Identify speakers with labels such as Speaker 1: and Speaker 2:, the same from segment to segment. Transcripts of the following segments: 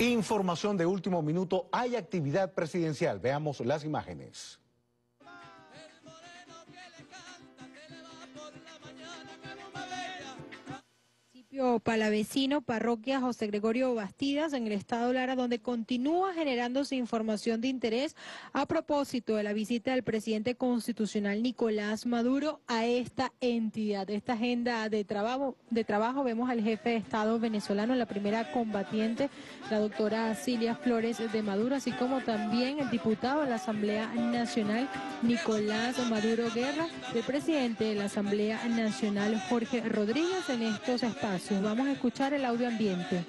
Speaker 1: Información de último minuto, hay actividad presidencial. Veamos las imágenes.
Speaker 2: Palavecino, parroquia José Gregorio Bastidas, en el estado Lara, donde continúa generándose información de interés a propósito de la visita del presidente constitucional Nicolás Maduro a esta entidad. Esta agenda de trabajo, de trabajo vemos al jefe de Estado venezolano, la primera combatiente, la doctora Cilia Flores de Maduro, así como también el diputado de la Asamblea Nacional, Nicolás Maduro Guerra, el presidente de la Asamblea Nacional, Jorge Rodríguez, en estos espacios. Vamos a escuchar el audio ambiente.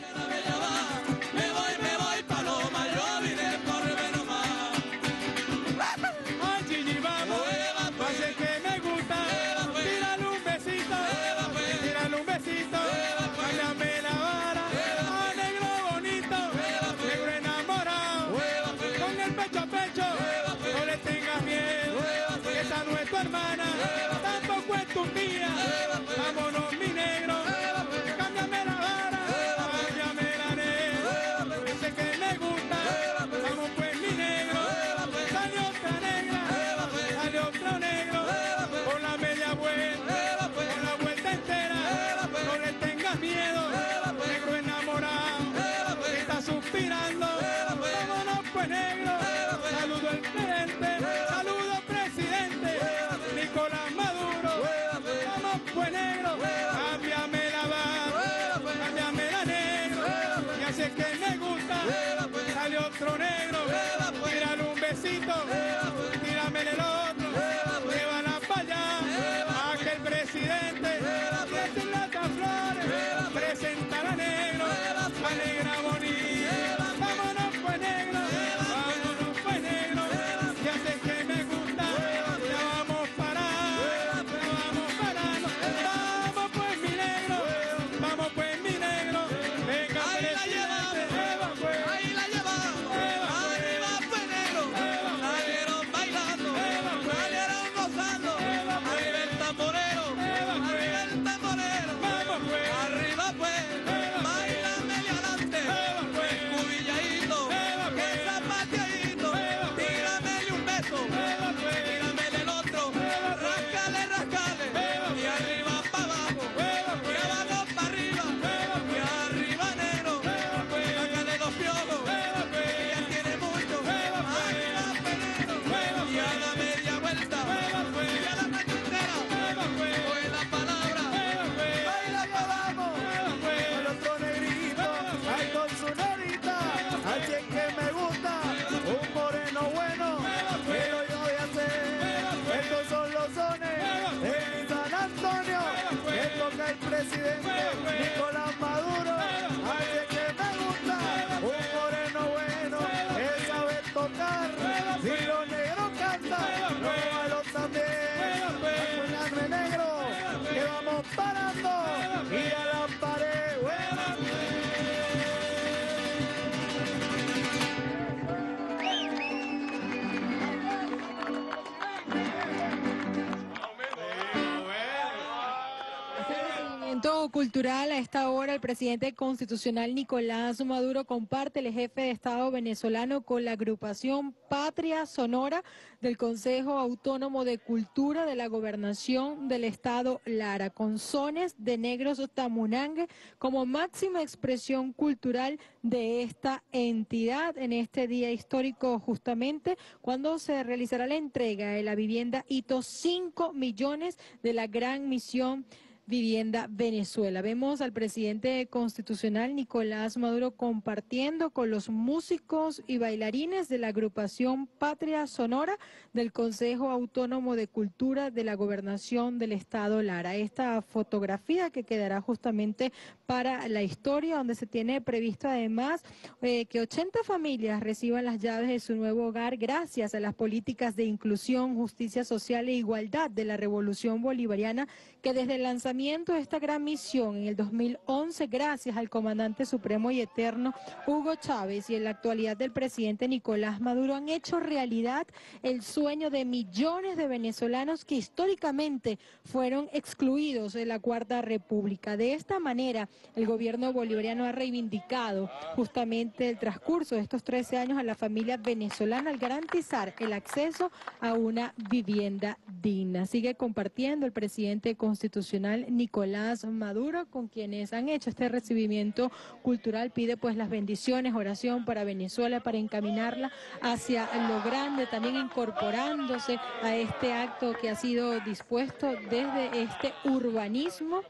Speaker 2: Cultural. A esta hora, el presidente constitucional Nicolás Maduro comparte el jefe de Estado venezolano con la agrupación Patria Sonora del Consejo Autónomo de Cultura de la Gobernación del Estado Lara, con sones de negros tamunangue como máxima expresión cultural de esta entidad en este día histórico, justamente cuando se realizará la entrega de la vivienda Hito 5 millones de la gran misión Vivienda Venezuela. Vemos al presidente constitucional Nicolás Maduro compartiendo con los músicos y bailarines de la agrupación Patria Sonora del Consejo Autónomo de Cultura de la Gobernación del Estado Lara. Esta fotografía que quedará justamente para la historia, donde se tiene previsto además eh, que 80 familias reciban las llaves de su nuevo hogar gracias a las políticas de inclusión, justicia social e igualdad de la Revolución Bolivariana que desde el lanzamiento de esta gran misión en el 2011 gracias al comandante supremo y eterno Hugo Chávez y en la actualidad del presidente Nicolás Maduro han hecho realidad el sueño de millones de venezolanos que históricamente fueron excluidos de la Cuarta República. De esta manera, el gobierno bolivariano ha reivindicado justamente el transcurso de estos 13 años a la familia venezolana al garantizar el acceso a una vivienda digna. Sigue compartiendo el presidente constitucional Nicolás Maduro con quienes han hecho este recibimiento cultural. Pide pues las bendiciones, oración para Venezuela, para encaminarla hacia lo grande, también incorporándose a este acto que ha sido dispuesto desde este urbanismo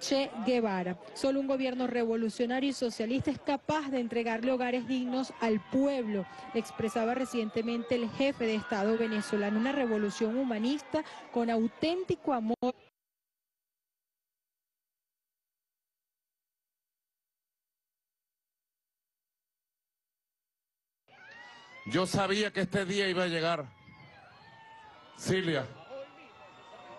Speaker 2: Che Guevara. Solo un gobierno revolucionario y socialista es capaz de entregarle hogares dignos al pueblo, expresaba recientemente el jefe de Estado venezolano, una revolución humanista con auténtico amor.
Speaker 3: Yo sabía que este día iba a llegar. Silvia,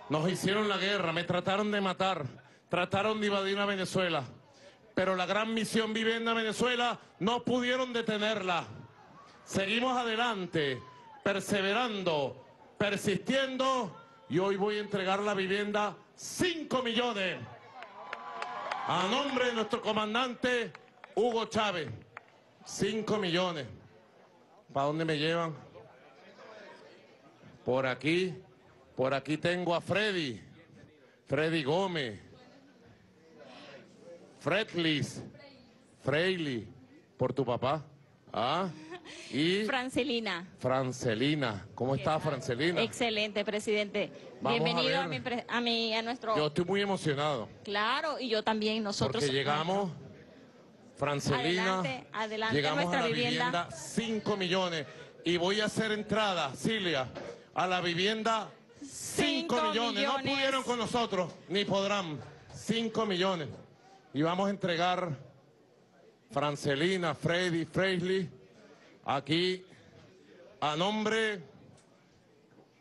Speaker 3: nos hicieron la guerra, me trataron de matar trataron de invadir a Venezuela, pero la gran misión Vivienda Venezuela no pudieron detenerla. Seguimos adelante, perseverando, persistiendo y hoy voy a entregar la vivienda 5 millones a nombre de nuestro comandante Hugo Chávez. 5 millones. ¿Para dónde me llevan? Por aquí, por aquí tengo a Freddy, Freddy Gómez, Fredlis, Freily, por tu papá. ¿Ah?
Speaker 4: Y Francelina.
Speaker 3: Francelina. ¿Cómo está Francelina?
Speaker 4: Excelente, presidente. Bienvenido a, mi, a, nuestro...
Speaker 3: Yo estoy muy emocionado.
Speaker 4: Claro, y yo también, nosotros...
Speaker 3: Porque llegamos, Francelina,
Speaker 4: adelante, adelante
Speaker 3: llegamos
Speaker 4: a
Speaker 3: la
Speaker 4: vivienda.
Speaker 3: 5 millones. Y voy a hacer entrada, Silvia, a la vivienda 5 millones. millones. No pudieron con nosotros, ni podrán. 5 millones y vamos a entregar Francelina, Freddy, Freiley, aquí a nombre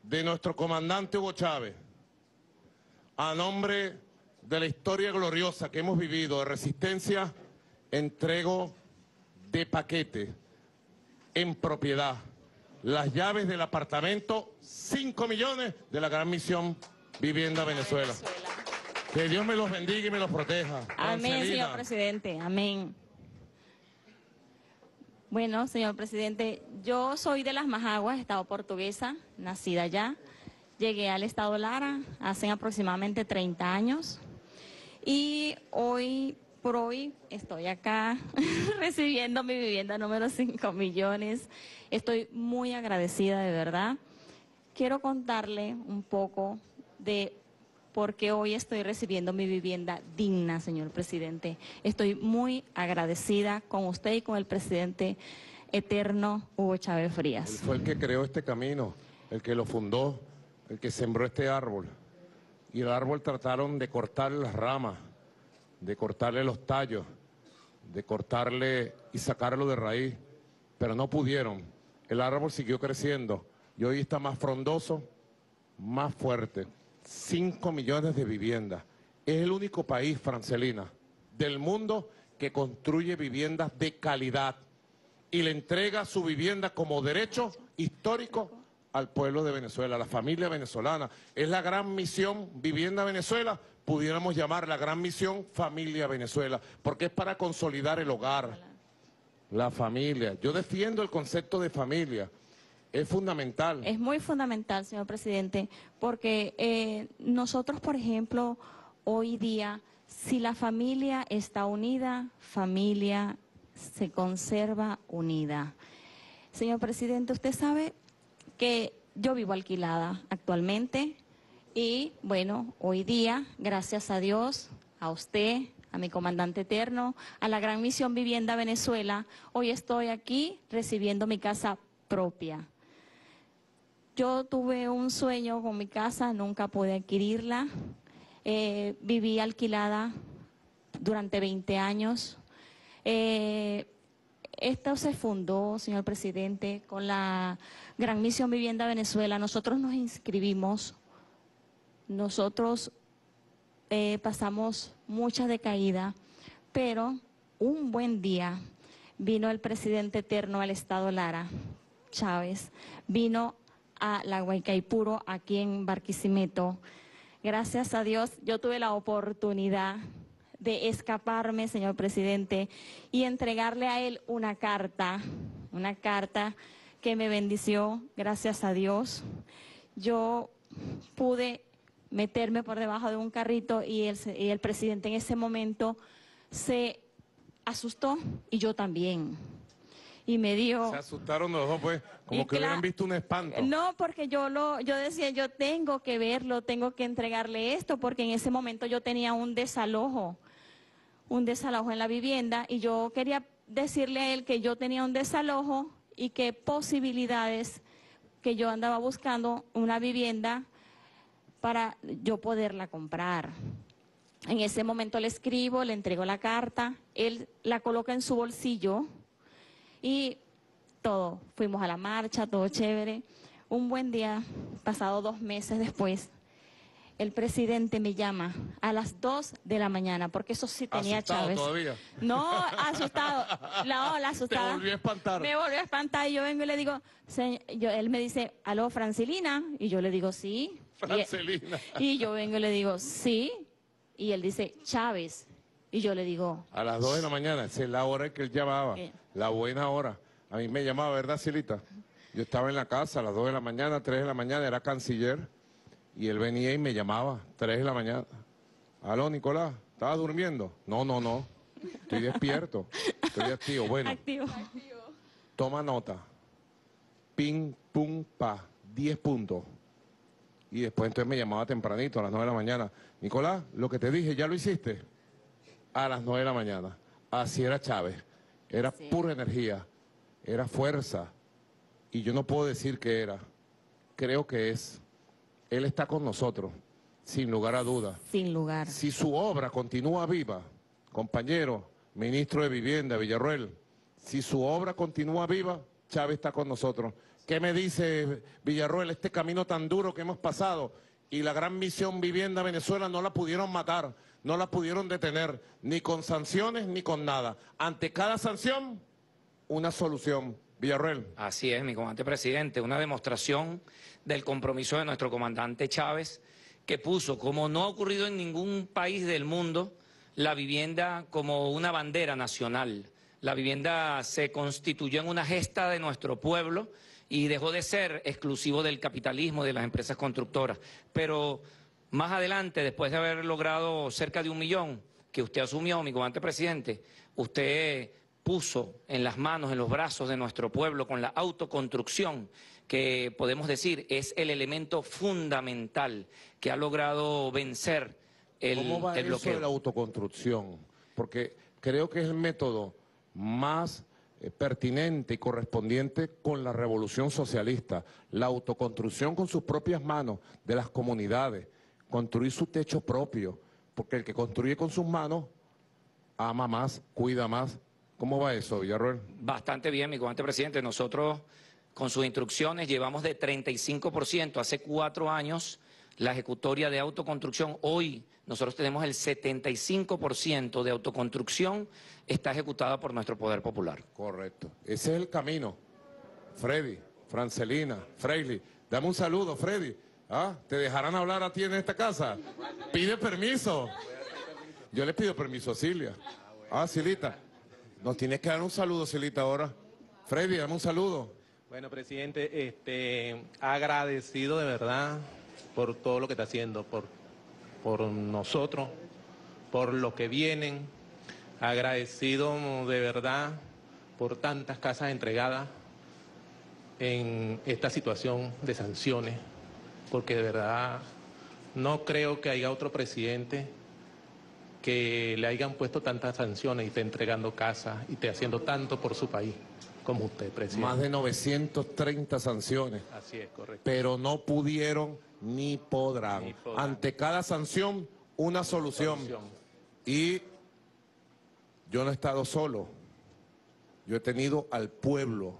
Speaker 3: de nuestro comandante Hugo Chávez, a nombre de la historia gloriosa que hemos vivido de resistencia, entrego de paquete en propiedad las llaves del apartamento, 5 millones de la gran misión Vivienda Venezuela. Que Dios me los bendiga y me los proteja.
Speaker 4: Amén, señor presidente. Amén. Bueno, señor presidente, yo soy de Las Majaguas, estado portuguesa, nacida allá. Llegué al estado Lara hace aproximadamente 30 años. Y hoy por hoy estoy acá recibiendo mi vivienda número 5 millones. Estoy muy agradecida de verdad. Quiero contarle un poco de porque hoy estoy recibiendo mi vivienda digna, señor presidente. Estoy muy agradecida con usted y con el presidente eterno Hugo Chávez Frías.
Speaker 3: Fue el que creó este camino, el que lo fundó, el que sembró este árbol. Y el árbol trataron de cortarle las ramas, de cortarle los tallos, de cortarle y sacarlo de raíz, pero no pudieron. El árbol siguió creciendo y hoy está más frondoso, más fuerte. 5 millones de viviendas. Es el único país, Francelina, del mundo que construye viviendas de calidad y le entrega su vivienda como derecho histórico al pueblo de Venezuela, a la familia venezolana. Es la gran misión Vivienda Venezuela, pudiéramos llamar la gran misión Familia Venezuela, porque es para consolidar el hogar, la familia. Yo defiendo el concepto de familia. Es fundamental.
Speaker 4: Es muy fundamental, señor presidente, porque eh, nosotros, por ejemplo, hoy día, si la familia está unida, familia se conserva unida. Señor presidente, usted sabe que yo vivo alquilada actualmente y bueno, hoy día, gracias a Dios, a usted, a mi comandante eterno, a la Gran Misión Vivienda Venezuela, hoy estoy aquí recibiendo mi casa propia. Yo tuve un sueño con mi casa, nunca pude adquirirla. Eh, viví alquilada durante 20 años. Eh, esto se fundó, señor presidente, con la Gran Misión Vivienda Venezuela. Nosotros nos inscribimos, nosotros eh, pasamos mucha decaída, pero un buen día vino el presidente eterno al Estado Lara, Chávez, vino a la Guaycaipuro, aquí en Barquisimeto. Gracias a Dios, yo tuve la oportunidad de escaparme, señor presidente, y entregarle a él una carta, una carta que me bendició, gracias a Dios. Yo pude meterme por debajo de un carrito y el, y el presidente en ese momento se asustó y yo también. Y me dio...
Speaker 3: Se asustaron los dos, pues, como que hubieran visto un espanto.
Speaker 4: No, porque yo lo, yo decía, yo tengo que verlo, tengo que entregarle esto, porque en ese momento yo tenía un desalojo, un desalojo en la vivienda, y yo quería decirle a él que yo tenía un desalojo y que posibilidades que yo andaba buscando una vivienda para yo poderla comprar. En ese momento le escribo, le entrego la carta, él la coloca en su bolsillo y todo. Fuimos a la marcha, todo chévere. Un buen día, pasado dos meses después, el presidente me llama a las dos de la mañana, porque eso sí tenía
Speaker 3: Asustado
Speaker 4: Chávez.
Speaker 3: todavía.
Speaker 4: No, asustado. La ola asustada.
Speaker 3: volvió a espantar.
Speaker 4: Me volvió a espantar y yo vengo y le digo, "Se- yo, él me dice, aló, Francilina. Y yo le digo, sí. Y-
Speaker 3: Francelina.
Speaker 4: y yo vengo y le digo, sí. Y él dice, Chávez. Y yo le digo,
Speaker 3: A las 2 de la mañana, esa es la hora que él llamaba,
Speaker 4: Sí.
Speaker 3: la buena hora. A mí me llamaba, ¿verdad, Silita? Yo estaba en la casa a las 2 de la mañana, 3 de la mañana, era canciller, y él venía y me llamaba, 3 de la mañana. Aló, Nicolás, ¿estabas durmiendo? No, no, no, estoy despierto, estoy activo. Bueno,
Speaker 4: activo.
Speaker 3: toma nota. Ping, pum, pa, 10 puntos. Y después entonces me llamaba tempranito, a las 9 de la mañana. Nicolás, lo que te dije, ¿ya lo hiciste? A las 9 de la mañana. Así era Chávez. Era
Speaker 4: Sí.
Speaker 3: pura energía, era fuerza. Y yo no puedo decir que era. Creo que es. Él está con nosotros, sin lugar a dudas.
Speaker 4: Sin lugar.
Speaker 3: Si su obra continúa viva, compañero, ministro de Vivienda, Villarruel, si su obra continúa viva, Chávez está con nosotros. ¿Qué me dice Villarruel? Este camino tan duro que hemos pasado y la gran misión Vivienda Venezuela no la pudieron matar, no la pudieron detener, ni con sanciones ni con nada. Ante cada sanción, una solución. Villarruel.
Speaker 5: Así es, mi comandante presidente, una demostración del compromiso de nuestro comandante Chávez, que puso, como no ha ocurrido en ningún país del mundo, la vivienda como una bandera nacional. La vivienda se constituyó en una gesta de nuestro pueblo y dejó de ser exclusivo del capitalismo de las empresas constructoras. Pero más adelante, después de haber logrado cerca de un millón que usted asumió, mi comandante presidente, usted puso en las manos, en los brazos de nuestro pueblo con la autoconstrucción, que podemos decir es el elemento fundamental que ha logrado vencer el,
Speaker 3: ¿Cómo va
Speaker 5: el
Speaker 3: eso
Speaker 5: bloqueo.
Speaker 3: de la autoconstrucción? Porque creo que es el método más eh, pertinente y correspondiente con la revolución socialista. La autoconstrucción con sus propias manos de las comunidades, construir su techo propio, porque el que construye con sus manos ama más, cuida más. ¿Cómo va eso, Villarroel?
Speaker 5: Bastante bien, mi comandante presidente. Nosotros, con sus instrucciones, llevamos de 35%. Hace cuatro años, la ejecutoria de autoconstrucción. Hoy, nosotros tenemos el 75% de autoconstrucción está ejecutada por nuestro Poder Popular.
Speaker 3: Correcto. Ese es el camino. Freddy, Francelina, Freily. Dame un saludo, Freddy. ¿Ah? ¿Te dejarán hablar a ti en esta casa? Pide permiso. Yo le pido permiso a Silvia. Ah, Silita. Nos tienes que dar un saludo, Silita, ahora. Freddy, dame un saludo.
Speaker 6: Bueno, presidente, este, agradecido de verdad por todo lo que está haciendo, por, por nosotros, por lo que vienen. Agradecido de verdad por tantas casas entregadas en esta situación de sanciones, porque de verdad no creo que haya otro presidente que le hayan puesto tantas sanciones y esté entregando casas y esté haciendo tanto por su país como usted, presidente.
Speaker 3: Más de 930 sanciones.
Speaker 6: Así es, correcto.
Speaker 3: pero no pudieron ni podrán.
Speaker 6: Ni podrán.
Speaker 3: Ante cada sanción, una solución.
Speaker 6: Solución.
Speaker 3: Y yo no he estado solo. Yo he tenido al pueblo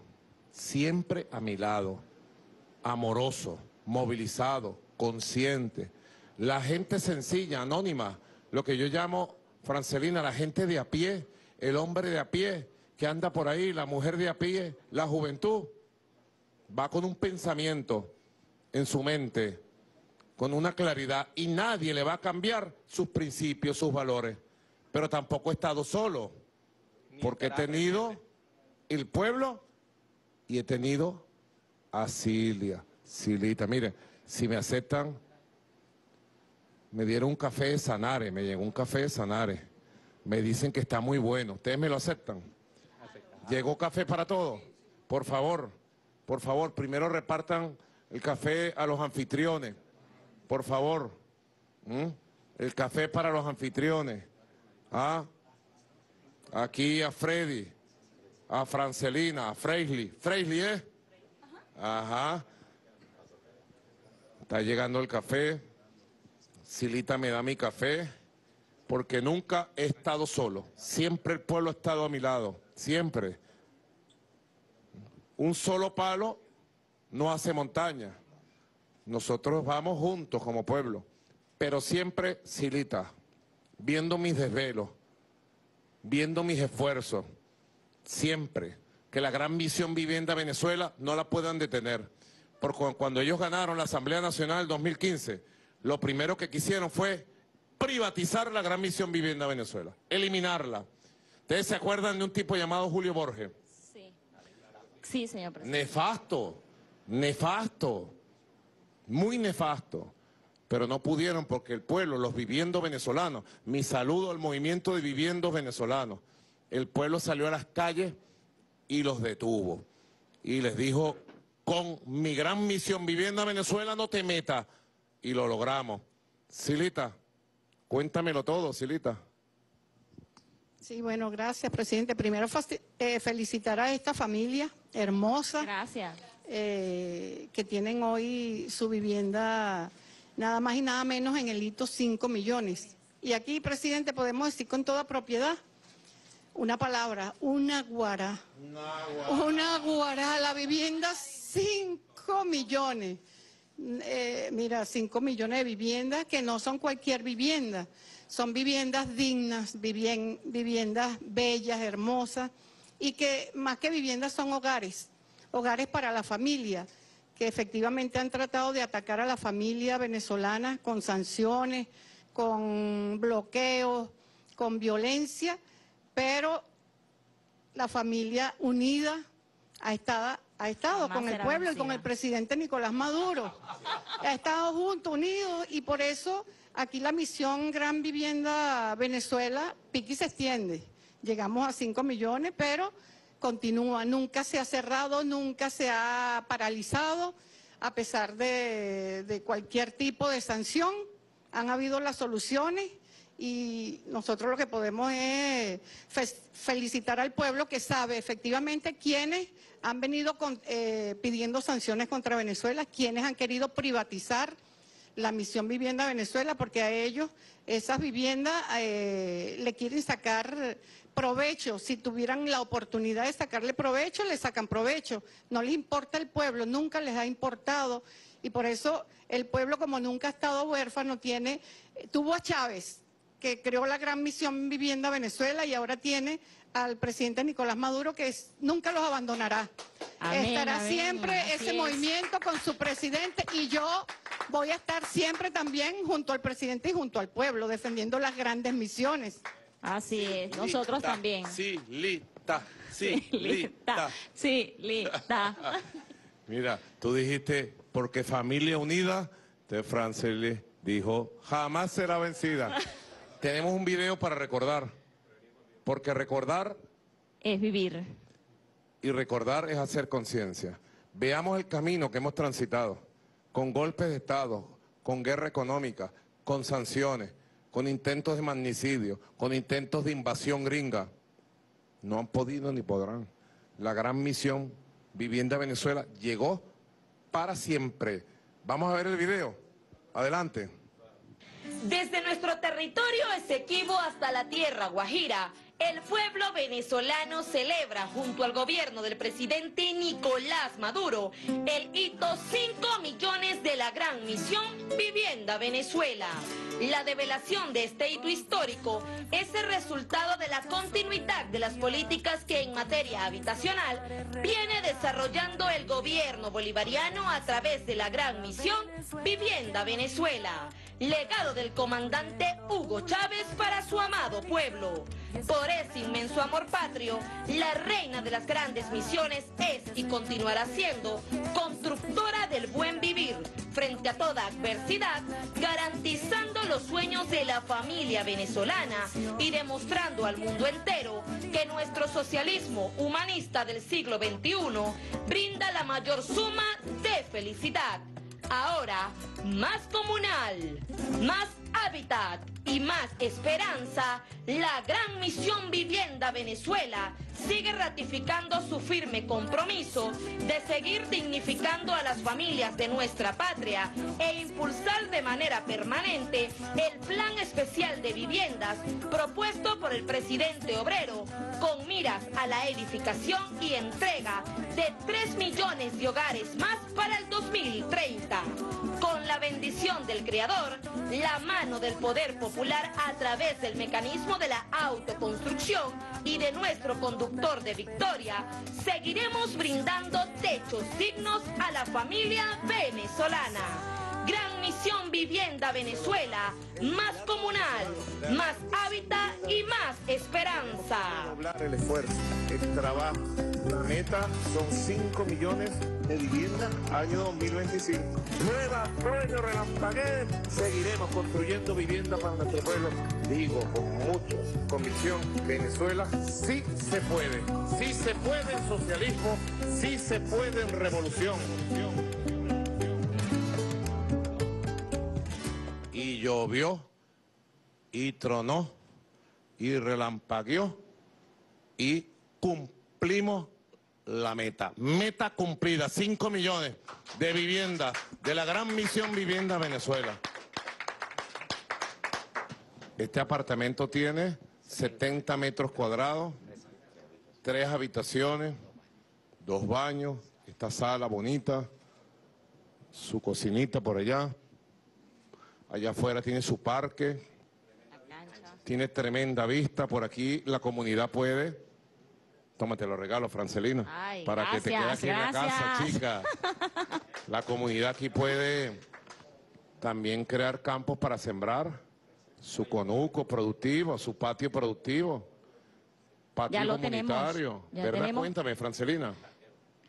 Speaker 3: siempre a mi lado, amoroso, movilizado, consciente. la gente sencilla, anónima, lo que yo llamo, Francelina, la gente de a pie, el hombre de a pie que anda por ahí, la mujer de a pie, la juventud, va con un pensamiento en su mente, con una claridad, y nadie le va a cambiar sus principios, sus valores. Pero tampoco he estado solo, porque he tenido el pueblo y he tenido a Cilia, Silita. Mire, si me aceptan, me dieron un café de Sanare, me llegó un café de Sanare. Me dicen que está muy bueno. ¿Ustedes me lo aceptan? ¿Llegó café para todos? Por favor, por favor, primero repartan el café a los anfitriones. Por favor. ¿Mm? El café para los anfitriones. ¿Ah? Aquí a Freddy, a Francelina, a Freisly. Freisly, ¿eh? Ajá. Está llegando el café. Silita me da mi café. Porque nunca he estado solo. Siempre el pueblo ha estado a mi lado. Siempre. Un solo palo no hace montaña. Nosotros vamos juntos como pueblo. Pero siempre, Silita, viendo mis desvelos, viendo mis esfuerzos, siempre que la gran misión Vivienda Venezuela no la puedan detener. Porque cuando ellos ganaron la Asamblea Nacional 2015, lo primero que quisieron fue privatizar la gran misión Vivienda Venezuela, eliminarla. ¿Ustedes se acuerdan de un tipo llamado Julio Borges?
Speaker 4: Sí. Sí, señor presidente.
Speaker 3: Nefasto, nefasto, muy nefasto. Pero no pudieron porque el pueblo, los viviendos venezolanos, mi saludo al movimiento de viviendos venezolanos, el pueblo salió a las calles y los detuvo. Y les dijo, con mi gran misión Vivienda Venezuela no te metas. Y lo logramos. Silita, cuéntamelo todo, Silita.
Speaker 7: Sí, bueno, gracias, presidente. Primero eh, felicitar a esta familia hermosa.
Speaker 4: Gracias.
Speaker 7: Eh, que tienen hoy su vivienda nada más y nada menos en el hito 5 millones. Y aquí, presidente, podemos decir con toda propiedad una palabra, una guara. Una guara. La vivienda 5 millones. Eh, mira, 5 millones de viviendas que no son cualquier vivienda. Son viviendas dignas, viviendas bellas, hermosas y que más que viviendas son hogares, hogares para la familia, que efectivamente han tratado de atacar a la familia venezolana con sanciones, con bloqueos, con violencia, pero la familia unida ha estado, ha estado con el pueblo y con el presidente Nicolás Maduro. Ha estado juntos, unidos y por eso aquí la misión Gran Vivienda Venezuela pique se extiende. Llegamos a 5 millones, pero continúa, nunca se ha cerrado, nunca se ha paralizado, a pesar de, de cualquier tipo de sanción. Han habido las soluciones y nosotros lo que podemos es felicitar al pueblo que sabe efectivamente quiénes han venido eh, pidiendo sanciones contra Venezuela, quienes han querido privatizar la misión Vivienda Venezuela, porque a ellos esas viviendas eh, le quieren sacar provecho. Si tuvieran la oportunidad de sacarle provecho, le sacan provecho. No les importa el pueblo, nunca les ha importado. Y por eso el pueblo, como nunca ha estado huérfano, tiene, tuvo a Chávez, que creó la gran misión Vivienda Venezuela y ahora tiene al presidente Nicolás Maduro que nunca los abandonará. Estará siempre ese movimiento con su presidente y yo voy a estar siempre también junto al presidente y junto al pueblo defendiendo las grandes misiones.
Speaker 4: Así es, nosotros también.
Speaker 3: Sí, lista, sí, lista.
Speaker 4: Sí, lista.
Speaker 3: Mira, tú dijiste, porque familia unida, de Franceli dijo, jamás será vencida. Tenemos un video para recordar, porque recordar...
Speaker 4: Es vivir.
Speaker 3: Y recordar es hacer conciencia. Veamos el camino que hemos transitado, con golpes de Estado, con guerra económica, con sanciones, con intentos de magnicidio, con intentos de invasión gringa. No han podido ni podrán. La gran misión Vivienda Venezuela llegó para siempre. Vamos a ver el video. Adelante.
Speaker 8: Desde nuestro territorio Esequibo hasta la tierra Guajira, el pueblo venezolano celebra junto al gobierno del presidente Nicolás Maduro el hito 5 millones de la gran misión Vivienda Venezuela. La develación de este hito histórico es el resultado de la continuidad de las políticas que en materia habitacional viene desarrollando el gobierno bolivariano a través de la gran misión Vivienda Venezuela legado del comandante Hugo Chávez para su amado pueblo. Por ese inmenso amor patrio, la reina de las grandes misiones es y continuará siendo constructora del buen vivir frente a toda adversidad, garantizando los sueños de la familia venezolana y demostrando al mundo entero que nuestro socialismo humanista del siglo XXI brinda la mayor suma de felicidad Ahora, más comunal, más hábitat y más esperanza, la gran misión Vivienda Venezuela sigue ratificando su firme compromiso de seguir dignificando a las familias de nuestra patria e impulsar de manera permanente el plan especial de viviendas propuesto por el presidente obrero con miras a la edificación y entrega de 3 millones de hogares más para el 2030. Con la bendición del Creador, la mano del poder popular a través del mecanismo de la autoconstrucción y de nuestro conductor de victoria, seguiremos brindando techos dignos a la familia venezolana. Gran misión Vivienda Venezuela, más comunal, más hábitat y más esperanza.
Speaker 9: El esfuerzo, el trabajo, la meta son 5 millones de viviendas año 2025. Nueva, sueño, relampagué. Seguiremos construyendo vivienda para nuestro pueblo. Digo con mucha convicción, Venezuela sí se puede. Sí se puede en socialismo, sí se puede en revolución.
Speaker 3: Llovió, y tronó, y relampagueó, y cumplimos la meta. Meta cumplida, 5 millones de viviendas de la gran misión Vivienda Venezuela. Este apartamento tiene 70 metros cuadrados, tres habitaciones, dos baños, esta sala bonita, su cocinita por allá. Allá afuera tiene su parque, tiene tremenda vista. Por aquí la comunidad puede Tómate los regalos, Francelina. para que te quedes aquí en la casa, chica. La comunidad aquí puede también crear campos para sembrar su conuco productivo, su patio productivo, patio
Speaker 4: ya lo
Speaker 3: comunitario.
Speaker 4: Tenemos.
Speaker 3: ¿Verdad? Cuéntame, Francelina.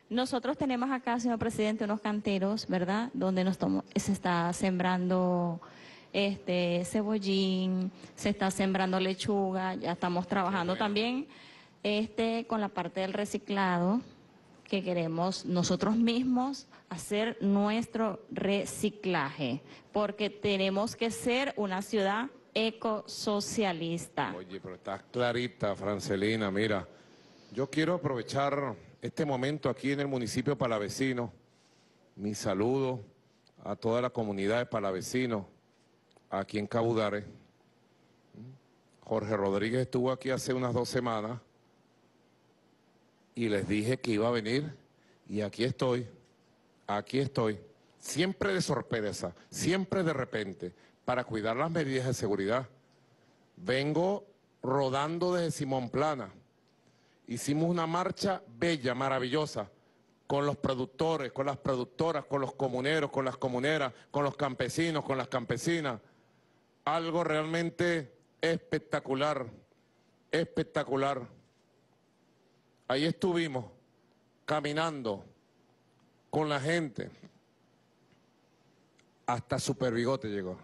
Speaker 4: Nosotros tenemos acá, señor presidente, unos canteros, ¿verdad? Donde nos se está sembrando este cebollín, se está sembrando lechuga, ya estamos trabajando también este, con la parte del reciclado, que queremos nosotros mismos hacer nuestro reciclaje, porque tenemos que ser una ciudad ecosocialista.
Speaker 3: Oye, pero estás clarita, Francelina, mira, yo quiero aprovechar este momento aquí en el municipio Palavecino, mi saludo a toda la comunidad de Palavecino, aquí en Cabudare. Jorge Rodríguez estuvo aquí hace unas dos semanas y les dije que iba a venir y aquí estoy, aquí estoy, siempre de sorpresa, siempre de repente, para cuidar las medidas de seguridad. Vengo rodando desde Simón Plana. Hicimos una marcha bella, maravillosa, con los productores, con las productoras, con los comuneros, con las comuneras, con los campesinos, con las campesinas. Algo realmente espectacular, espectacular. Ahí estuvimos caminando con la gente. Hasta Super Bigote llegó.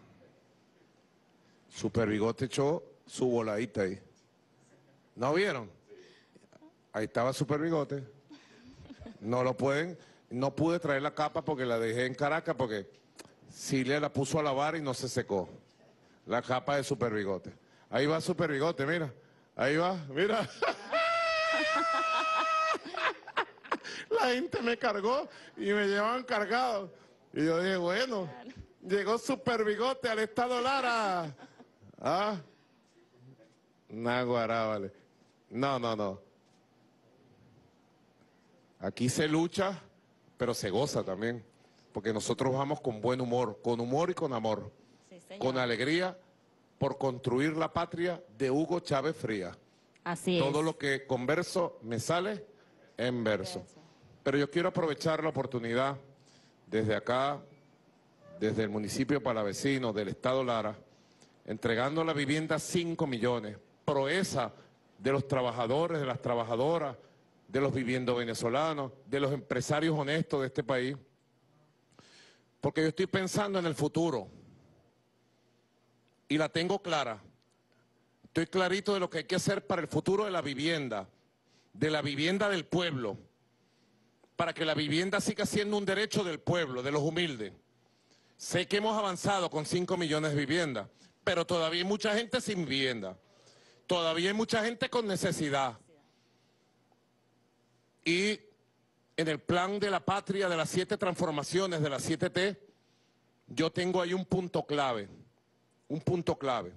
Speaker 3: Super Bigote echó su voladita ahí. ¿No vieron? Ahí estaba Super Bigote. No lo pueden, no pude traer la capa porque la dejé en Caracas porque Silvia la puso a lavar y no se secó. La capa de Super Bigote. Ahí va Super Bigote, mira. Ahí va, mira. La gente me cargó y me llevaban cargado. Y yo dije, bueno, Llegó Super Bigote al Estado Lara. ¿Ah? Naguará, vale. No, no, no. Aquí se lucha, pero se goza también. Porque nosotros vamos con buen humor, con humor y con amor. con alegría por construir la patria de Hugo Chávez Fría.
Speaker 4: Así
Speaker 3: Todo
Speaker 4: es.
Speaker 3: lo que converso me sale en verso. Pero yo quiero aprovechar la oportunidad desde acá, desde el municipio palavecino, del Estado Lara, entregando la vivienda 5 millones, proeza de los trabajadores, de las trabajadoras, de los viviendos venezolanos, de los empresarios honestos de este país. Porque yo estoy pensando en el futuro y la tengo clara. Estoy clarito de lo que hay que hacer para el futuro de la vivienda, de la vivienda del pueblo, para que la vivienda siga siendo un derecho del pueblo, de los humildes. Sé que hemos avanzado con 5 millones de viviendas, pero todavía hay mucha gente sin vivienda. Todavía hay mucha gente con necesidad. Y en el plan de la patria de las siete transformaciones, de las siete T, yo tengo ahí un punto clave, un punto clave.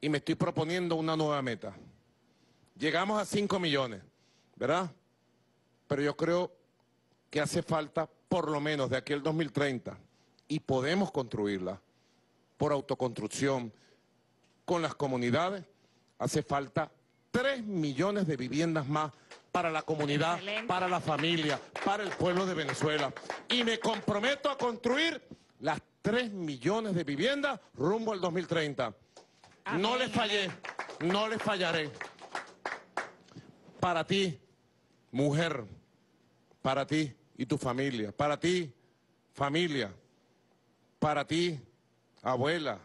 Speaker 3: Y me estoy proponiendo una nueva meta. Llegamos a 5 millones, ¿verdad? Pero yo creo que hace falta por lo menos de aquí al 2030 y podemos construirla por autoconstrucción con las comunidades. Hace falta 3 millones de viviendas más para la comunidad,
Speaker 4: Excelente.
Speaker 3: para la familia, para el pueblo de Venezuela. Y me comprometo a construir las 3 millones de viviendas rumbo al 2030. no le fallé, no le fallaré. Para ti, mujer, para ti y tu familia, para ti, familia, para ti, abuela,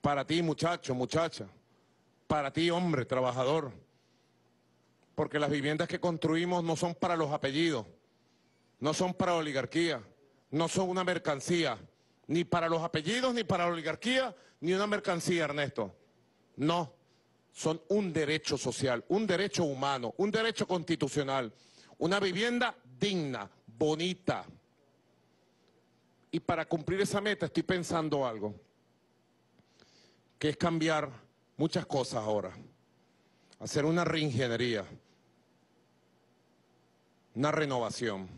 Speaker 3: para ti, muchacho, muchacha, para ti, hombre, trabajador. Porque las viviendas que construimos no son para los apellidos, no son para la oligarquía, no son una mercancía, ni para los apellidos, ni para la oligarquía, ni una mercancía, Ernesto. No, son un derecho social, un derecho humano, un derecho constitucional, una vivienda digna, bonita. Y para cumplir esa meta estoy pensando algo, que es cambiar muchas cosas ahora, hacer una reingeniería, una renovación.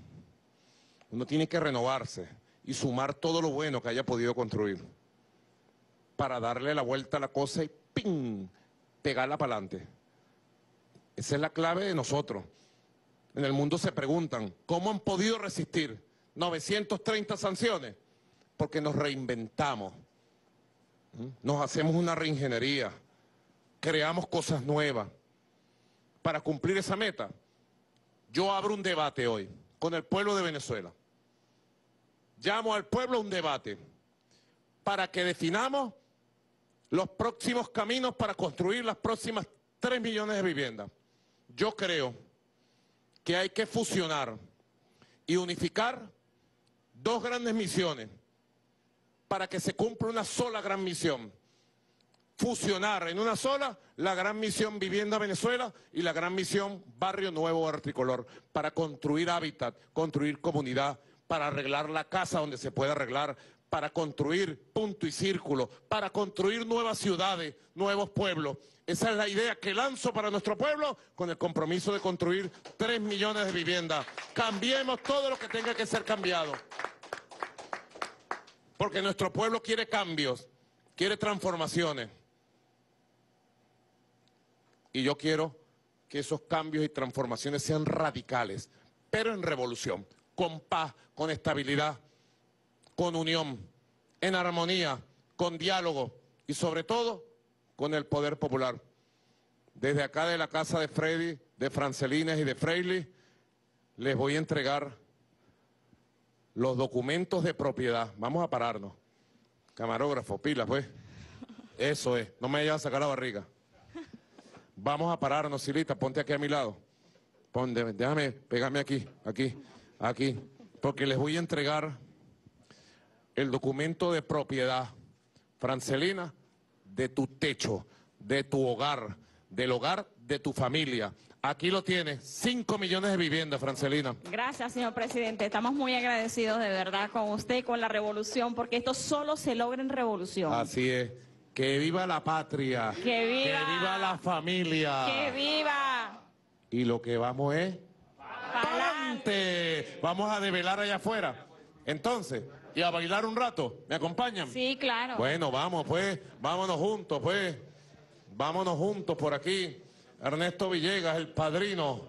Speaker 3: Uno tiene que renovarse y sumar todo lo bueno que haya podido construir para darle la vuelta a la cosa y ¡ping! pegarla para adelante. Esa es la clave de nosotros. En el mundo se preguntan, ¿cómo han podido resistir 930 sanciones? Porque nos reinventamos, ¿Mm? nos hacemos una reingeniería, creamos cosas nuevas. Para cumplir esa meta, yo abro un debate hoy con el pueblo de Venezuela. Llamo al pueblo a un debate para que definamos los próximos caminos para construir las próximas 3 millones de viviendas. Yo creo que hay que fusionar y unificar dos grandes misiones para que se cumpla una sola gran misión. Fusionar en una sola la gran misión Vivienda Venezuela y la gran misión Barrio Nuevo Articolor para construir hábitat, construir comunidad, para arreglar la casa donde se pueda arreglar, para construir punto y círculo, para construir nuevas ciudades, nuevos pueblos. Esa es la idea que lanzo para nuestro pueblo con el compromiso de construir 3 millones de viviendas. Cambiemos todo lo que tenga que ser cambiado. Porque nuestro pueblo quiere cambios, quiere transformaciones. Y yo quiero que esos cambios y transformaciones sean radicales, pero en revolución, con paz, con estabilidad, con unión, en armonía, con diálogo y sobre todo con el poder popular. Desde acá de la casa de Freddy, de Francelines y de Freily, les voy a entregar los documentos de propiedad. Vamos a pararnos. Camarógrafo, pilas, pues. Eso es, no me vayas a sacar la barriga. Vamos a pararnos, Silita, ponte aquí a mi lado. Ponte, déjame, pégame aquí, aquí, aquí. Porque les voy a entregar el documento de propiedad, Francelina, de tu techo, de tu hogar, del hogar de tu familia. Aquí lo tiene, 5 millones de viviendas, Francelina.
Speaker 4: Gracias, señor presidente. Estamos muy agradecidos de verdad con usted y con la revolución, porque esto solo se logra en revolución.
Speaker 3: Así es. Que viva la patria.
Speaker 4: Que viva.
Speaker 3: Que viva la familia.
Speaker 4: ¡Que viva!
Speaker 3: Y lo que vamos es...
Speaker 4: ¡Pa'lante!
Speaker 3: Vamos a develar allá afuera. Entonces, y a bailar un rato. ¿Me acompañan?
Speaker 4: Sí, claro.
Speaker 3: Bueno, vamos pues, vámonos juntos pues. Vámonos juntos por aquí. Ernesto Villegas, el padrino.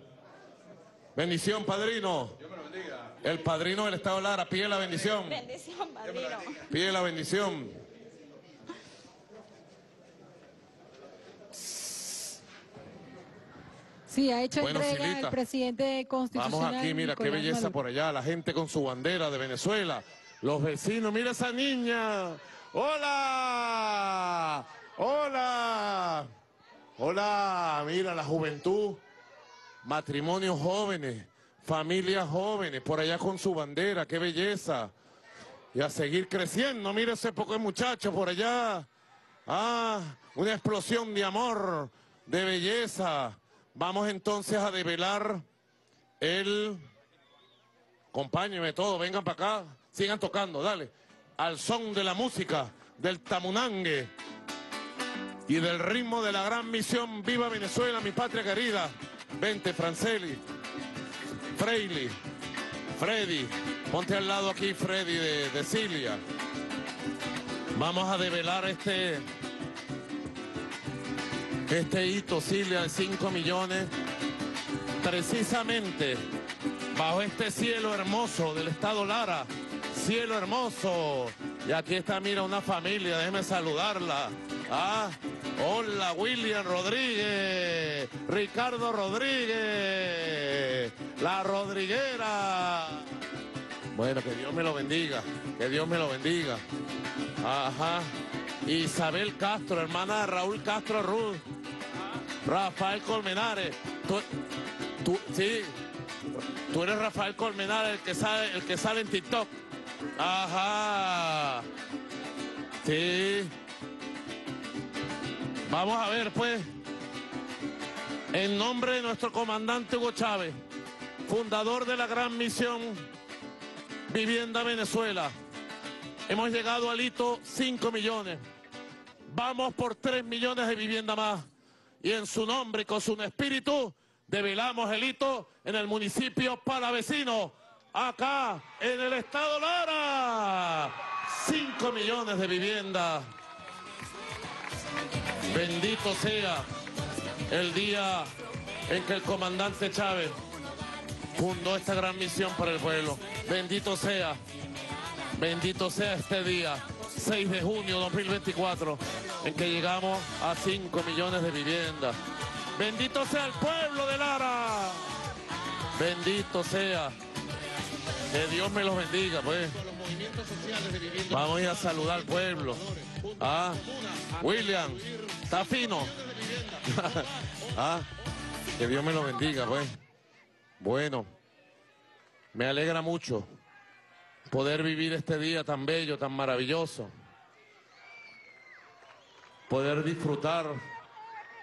Speaker 3: Bendición, padrino. El padrino del Estado Lara, pide la bendición.
Speaker 4: Bendición, padrino.
Speaker 3: Pide la bendición.
Speaker 2: Sí, ha hecho
Speaker 3: Bueno,
Speaker 2: entrega
Speaker 3: Silita,
Speaker 2: el presidente constitucional.
Speaker 3: Vamos aquí, mira qué belleza
Speaker 2: Maduro.
Speaker 3: por allá, la gente con su bandera de Venezuela, los vecinos, mira esa niña. Hola, hola, hola, mira la juventud, matrimonios jóvenes, familias jóvenes, por allá con su bandera, qué belleza. Y a seguir creciendo, mira ese poco de muchachos por allá. Ah, una explosión de amor, de belleza. Vamos entonces a develar el... Acompáñenme todos, vengan para acá, sigan tocando, dale. Al son de la música, del tamunangue y del ritmo de la gran misión Viva Venezuela, mi patria querida. Vente, Franceli, Freili, Freddy, ponte al lado aquí, Freddy de, de Cilia. Vamos a develar este, este hito, Cilia, de 5 millones, precisamente bajo este cielo hermoso del estado Lara. Cielo hermoso. Y aquí está, mira, una familia, déjeme saludarla. Ah, hola, William Rodríguez, Ricardo Rodríguez, la Rodriguera. Bueno, que Dios me lo bendiga, que Dios me lo bendiga. Ajá. Isabel Castro, hermana de Raúl Castro Ruth. Rafael Colmenares. Tú, tú- sí, tú eres Rafael Colmenares, el que sale, el que sale en TikTok. Ajá. Sí. Vamos a ver, pues. En nombre de nuestro comandante Hugo Chávez, fundador de la gran misión Vivienda Venezuela, hemos llegado al hito 5 millones. Vamos por 3 millones de vivienda más. Y en su nombre y con su espíritu, develamos el hito en el municipio palavecino, acá en el estado Lara. 5 millones de viviendas. Bendito sea el día en que el comandante Chávez fundó esta gran misión para el pueblo. Bendito sea, bendito sea este día, 6 de junio 2024, en que llegamos a 5 millones de viviendas. Bendito sea el pueblo de Lara. Bendito sea. Que Dios me los bendiga, pues. Vamos a saludar al pueblo. Ah, William, está fino. ah, que Dios me lo bendiga, pues. Bueno, me alegra mucho poder vivir este día tan bello, tan maravilloso. Poder disfrutar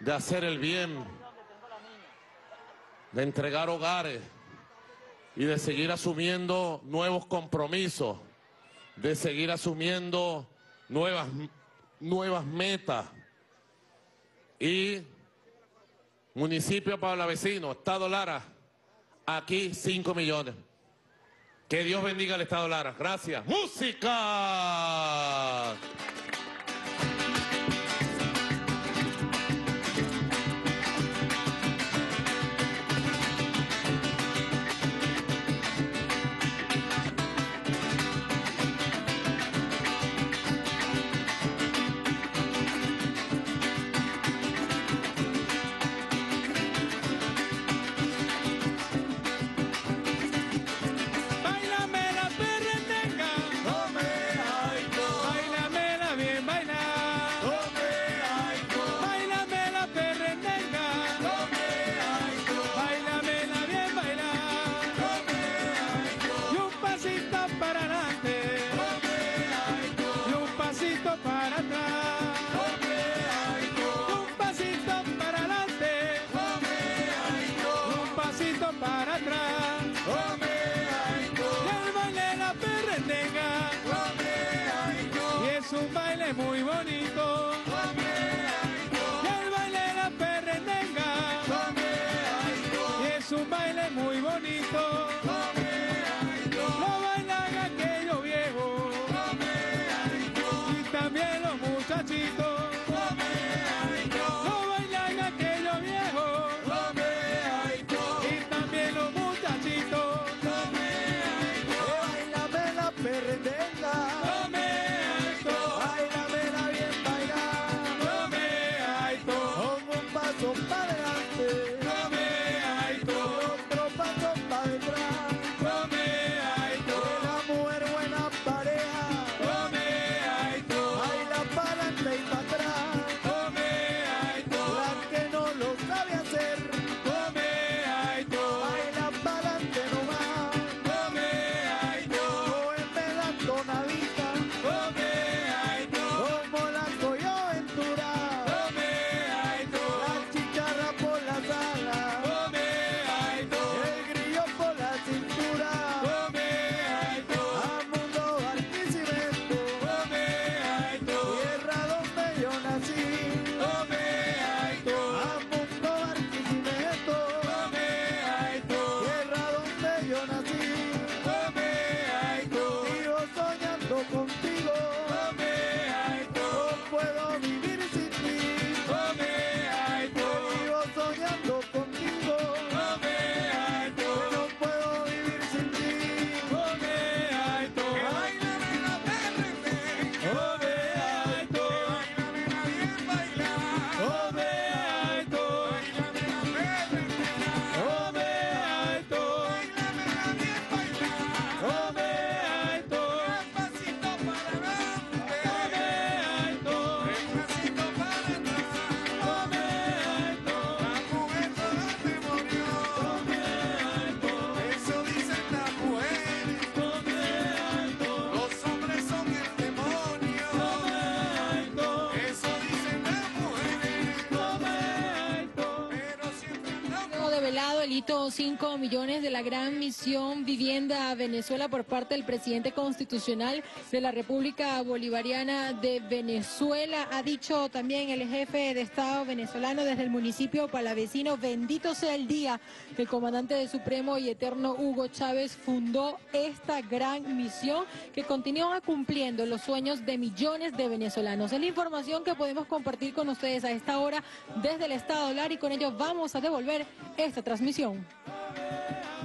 Speaker 3: de hacer el bien, de entregar hogares y de seguir asumiendo nuevos compromisos, de seguir asumiendo nuevas, nuevas metas. Y municipio Vecino, Estado Lara, aquí 5 millones. Que Dios bendiga al Estado Lara. Gracias. ¡Música!
Speaker 2: 1.5 millones de la gran misión Vivienda a Venezuela por parte del presidente constitucional de la República Bolivariana de Venezuela. Ha dicho también el jefe de Estado venezolano desde el municipio palavecino, bendito sea el día que el comandante de Supremo y eterno Hugo Chávez fundó esta gran misión que continúa cumpliendo los sueños de millones de venezolanos. Es la información que podemos compartir con ustedes a esta hora desde el Estado Lar y con ello vamos a devolver esta transmisión. não.